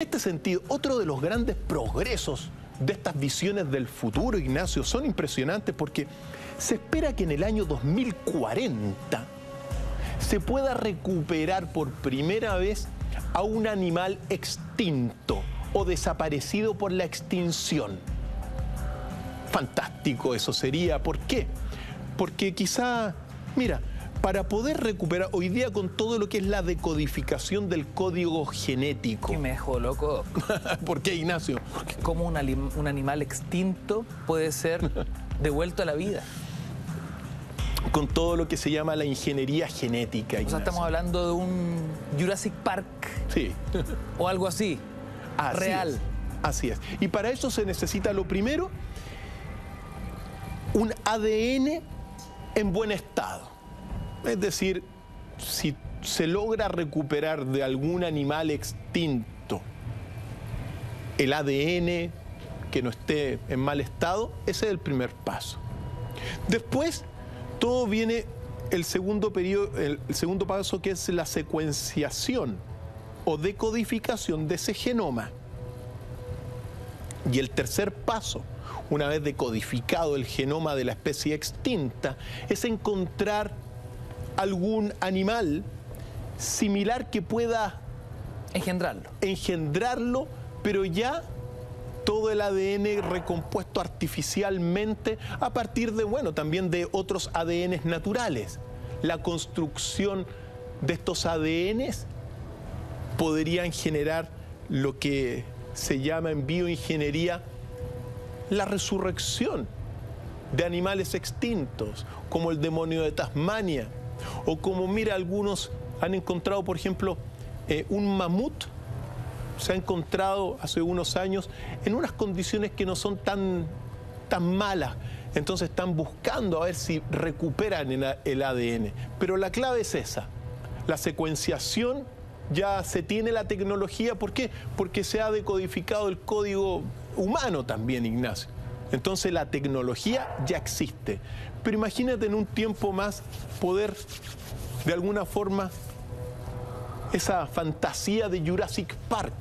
En este sentido, otro de los grandes progresos de estas visiones del futuro, Ignacio, son impresionantes porque se espera que en el año 2040 se pueda recuperar por primera vez a un animal extinto o desaparecido por la extinción. Fantástico eso sería. ¿Por qué? Porque quizá, mira, para poder recuperar hoy día con todo lo que es la decodificación del código genético. ¿Qué me dejó loco? ¿Por qué, Ignacio? ¿Cómo un, un, animal extinto puede ser devuelto a la vida? Con todo lo que se llama la ingeniería genética. O sea, estamos hablando de un Jurassic Park. Sí. o algo así. real. Así es. Y para eso se necesita lo primero, un ADN en buen estado. Es decir, si se logra recuperar de algún animal extinto el ADN que no esté en mal estado, ese es el primer paso. Después, todo viene el segundo, periodo, el segundo paso que es la secuenciación o decodificación de ese genoma. Y el tercer paso, una vez decodificado el genoma de la especie extinta, es encontrar algún animal similar que pueda engendrarlo. Engendrarlo, pero ya todo el ADN recompuesto artificialmente a partir de, bueno, también de otros ADN naturales. La construcción de estos ADNs podrían generar lo que se llama en bioingeniería la resurrección de animales extintos, como el demonio de Tasmania, o como, mira, algunos han encontrado, por ejemplo, eh, un mamut, se ha encontrado hace unos años en unas condiciones que no son tan, tan malas. Entonces están buscando a ver si recuperan el ADN. Pero la clave es esa, la secuenciación ya se tiene la tecnología, ¿por qué? Porque se ha decodificado el código humano también, Ignacio. Entonces la tecnología ya existe. Pero imagínate en un tiempo más poder, de alguna forma, esa fantasía de Jurassic Park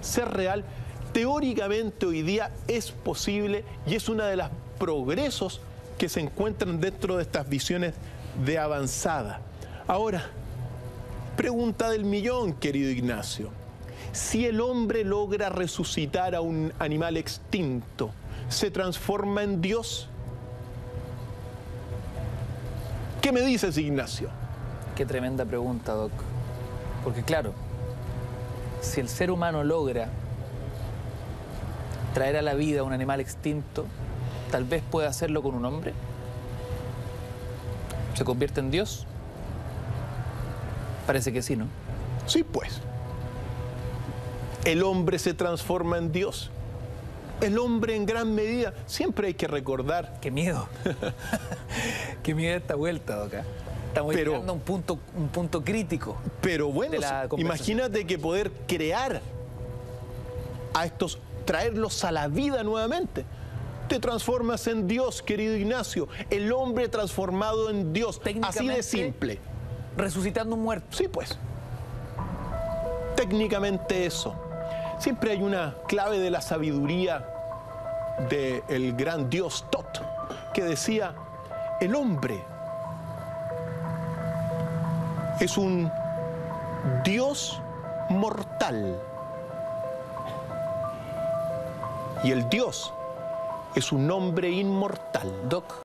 ser real. Teóricamente hoy día es posible y es uno de los progresos que se encuentran dentro de estas visiones de avanzada. Ahora, pregunta del millón, querido Ignacio. Si el hombre logra resucitar a un animal extinto, ¿se transforma en Dios? ¿Qué me dices, Ignacio? Qué tremenda pregunta, Doc. Porque claro, si el ser humano logra traer a la vida a un animal extinto, tal vez pueda hacerlo con un hombre. ¿Se convierte en Dios? Parece que sí, ¿no? Sí, pues. El hombre se transforma en Dios. El hombre en gran medida, siempre hay que recordar. Qué miedo. Qué miedo esta vuelta, Doca. Estamos llegando a un punto, un punto crítico. Pero bueno, imagínate que poder crear a estos, traerlos a la vida nuevamente. Te transformas en Dios, querido Ignacio. El hombre transformado en Dios. Así de simple. Resucitando un muerto. Sí, pues. Técnicamente eso. Siempre hay una clave de la sabiduría del gran dios Tot, que decía, el hombre es un dios mortal y el dios es un hombre inmortal. Doc.